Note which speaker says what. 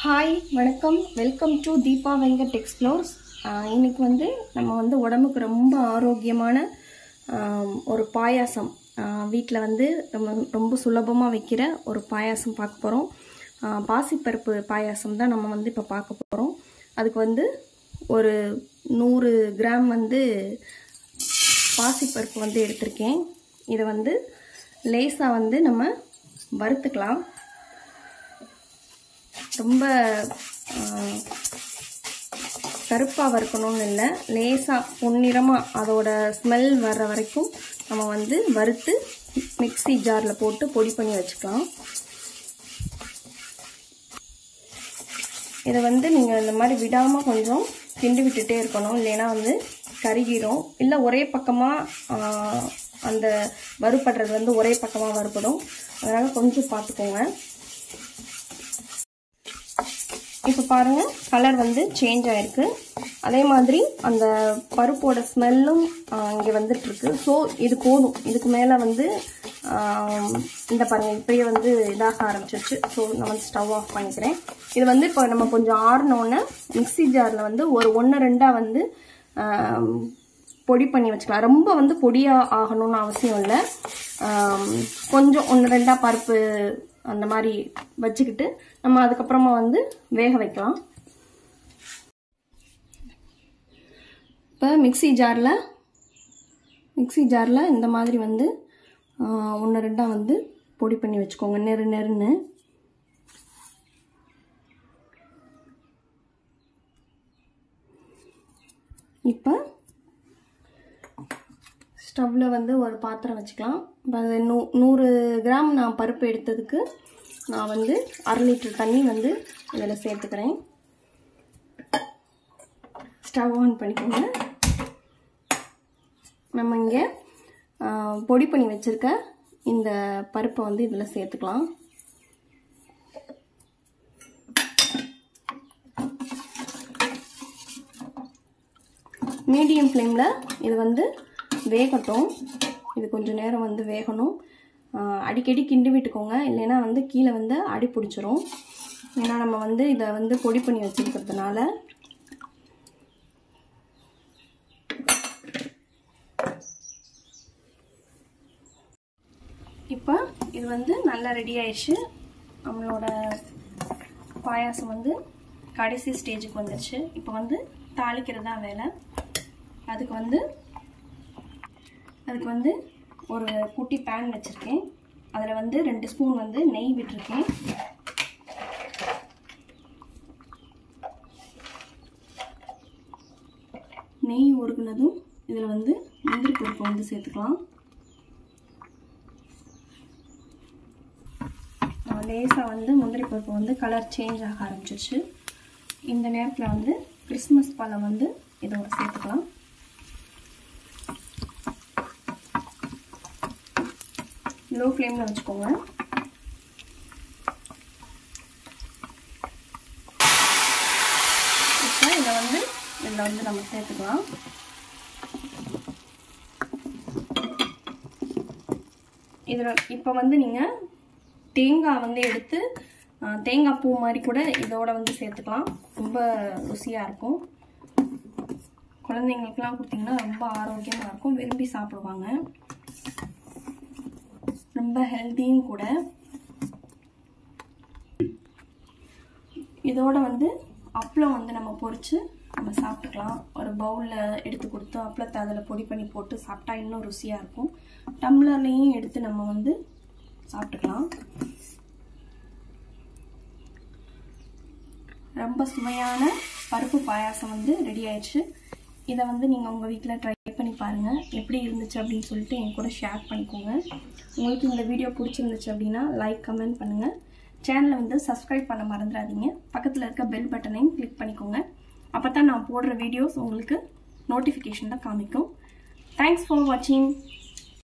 Speaker 1: Hi வணக்கம். Welcome to Deepa Venkat explores இன்றைக்கி வந்து நம்ம வந்து உடம்புக்கு ரொம்ப ஆரோக்கியமான ஒரு பாயாசம். வீட்டில் வந்து ரொம்ப ரொம்ப சுலபமாக வைக்கிற ஒரு பாயாசம் பார்க்க போகிறோம் பாசிப்பருப்பு பாயாசம் தான் நம்ம வந்து இப்போ பார்க்க போகிறோம் அதுக்கு வந்து ஒரு நூறு கிராம் வந்து பாசிப்பருப்பு வந்து எடுத்திருக்கேன். இதை வந்து லேசாக வந்து நம்ம வறுத்துக்கலாம். ரொம்ப கருப்பாக வறுக்கணும்னு இல்லை. லேசாக பொன்னிறமாக அதோட ஸ்மெல் வர்ற வரைக்கும் நம்ம வந்து வறுத்து மிக்ஸி ஜாரில் போட்டு பொடி பண்ணி வச்சுக்கலாம். இதை வந்து நீங்கள் இந்த மாதிரி விடாமல் கொஞ்சம் கிண்டி விட்டுட்டே இருக்கணும். இல்லைன்னா வந்து கருகிரும். இல்லை ஒரே பக்கமாக அந்த வறுபடுறது வந்து ஒரே பக்கமாக வறுபடும். அதனால் கொஞ்சம் பார்த்துக்கோங்க. இப்போ பாருங்கள் கலர் வந்து சேஞ்ச் ஆகிருக்கு அதே மாதிரி அந்த பருப்போட ஸ்மெல்லும் இங்கே வந்துட்டுருக்கு. ஸோ இது போதும். இதுக்கு மேலே வந்து இந்த பாருங்கள் இப்படியே வந்து இதாக ஆரம்பிச்சிருச்சு. ஸோ நான் வந்து ஸ்டவ் ஆஃப் பண்ணிக்கிறேன். இது வந்து இப்போ நம்ம கொஞ்சம் ஆறினோன்னே மிக்ஸி ஜாரில் வந்து ஒரு ஒன்று ரெண்டாக வந்து பொடி பண்ணி வச்சுக்கலாம். ரொம்ப வந்து பொடியாக ஆகணும்னு அவசியம் இல்லை. கொஞ்சம் ஒன்று ரெண்டாக பருப்பு அந்த மாதிரி வச்சுக்கிட்டு நம்ம அதுக்கப்புறமா வந்து வேக வைக்கலாம். இப்போ மிக்ஸி ஜாரில் மிக்ஸி ஜாரில் இந்த மாதிரி வந்து ஒன்று ரெண்டாக வந்து பொடி பண்ணி வச்சுக்கோங்க. நெரு நெருன்னு. இப்போ ஸ்டவ்வில் வந்து ஒரு பாத்திரம் வச்சுக்கலாம். இப்போ அது நூ நூறு கிராம் நான் பருப்பு எடுத்ததுக்கு நான் வந்து அரை லிட்டர் தண்ணி வந்து இதில் சேர்த்துக்கிறேன். ஸ்டவ் ஆன் பண்ணிக்கோங்க. நம்ம இங்கே பொடி பண்ணி வச்சுருக்க இந்த பருப்பை வந்து இதில் சேர்த்துக்கலாம். மீடியம் ஃப்ளேமில் இது வந்து வேகட்டும். இது கொஞ்சம் நேரம் வந்து வேகணும். அடிக்கடி கிண்டி விட்டுக்கோங்க. இல்லைன்னா வந்து கீழே வந்து அடி பிடிச்சிரும். ஏன்னா நம்ம வந்து இதை வந்து பொடி பண்ணி வச்சுருக்கிறதுனால. இப்போ இது வந்து நல்லா ரெடி ஆயிடுச்சு. நம்மளோட பாயாசம் வந்து கடைசி ஸ்டேஜுக்கு வந்துடுச்சு இப்போ வந்து தாளிக்கிறது தான் வேலை. அதுக்கு வந்து அதுக்கு வந்து ஒரு குட்டி பேன் வச்சுருக்கேன். அதில் வந்து ரெண்டு ஸ்பூன் வந்து நெய் விட்டுருக்கேன். நெய் உருகுனதும் இதில் வந்து முந்திரி பருப்பு வந்து சேர்த்துக்கலாம். லேசாக வந்து முந்திரி பருப்பு வந்து கலர் சேஞ்ச் ஆக ஆரம்பிச்சிச்சு இந்த நேரத்தில் வந்து கிறிஸ்மஸ் பழம் வந்து இதோட சேர்த்துக்கலாம். லோ ஃப்ளேமில் வச்சுக்கோங்க. இப்போ இதை வந்து இதில் வந்து நம்ம சேர்த்துக்கலாம். இதில் இப்போ வந்து நீங்கள் தேங்காய் வந்து எடுத்து தேங்காய் பூ மாதிரி கூட இதோட வந்து சேர்த்துக்கலாம். ரொம்ப ருசியாக இருக்கும். குழந்தைங்களுக்குலாம் கொடுத்தீங்கன்னா ரொம்ப ஆரோக்கியமாக இருக்கும். விரும்பி சாப்பிடுவாங்க. ரொம்ப ஹெல்த்தியும் கூட. இதோட வந்து அப்பளம் வந்து நம்ம பொறிச்சு நம்ம சாப்பிட்டுக்கலாம். ஒரு பவுலில் எடுத்து கொடுத்து அப்பளத்தை அதில் பொடி பண்ணி போட்டு சாப்பிட்டா இன்னும் ருசியாக இருக்கும். டம்ளர்லேயும் எடுத்து நம்ம வந்து சாப்பிட்டுக்கலாம். ரொம்ப சுவையான பருப்பு பாயாசம் வந்து ரெடி ஆயிடுச்சு. இதை வந்து நீங்கள் உங்கள் வீட்டில் ட்ரை பண்ணி பாருங்கள் எப்படி இருந்துச்சு அப்படின்னு சொல்லிட்டு என் கூட ஷேர் பண்ணிக்கோங்க. உங்களுக்கு இந்த வீடியோ பிடிச்சிருந்துச்சு அப்படின்னா லைக் கமெண்ட் பண்ணுங்கள் சேனலை வந்து சப்ஸ்கிரைப் பண்ண மறந்துடாதீங்க. பக்கத்தில் இருக்க பெல் பட்டனையும் கிளிக் பண்ணிக்கோங்க. அப்போ தான் நான் போடுற வீடியோஸ் உங்களுக்கு நோட்டிஃபிகேஷன் தான் காமிக்கும். தேங்க்ஸ் ஃபார் வாட்சிங்